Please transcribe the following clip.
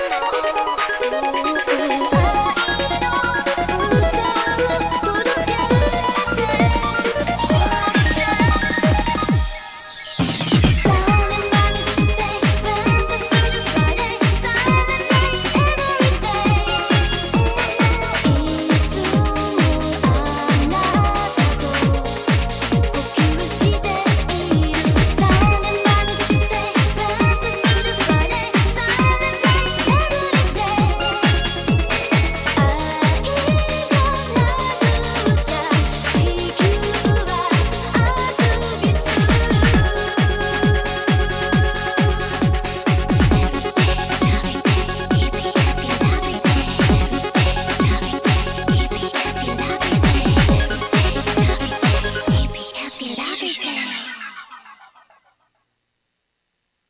Ooh, ooh, ooh.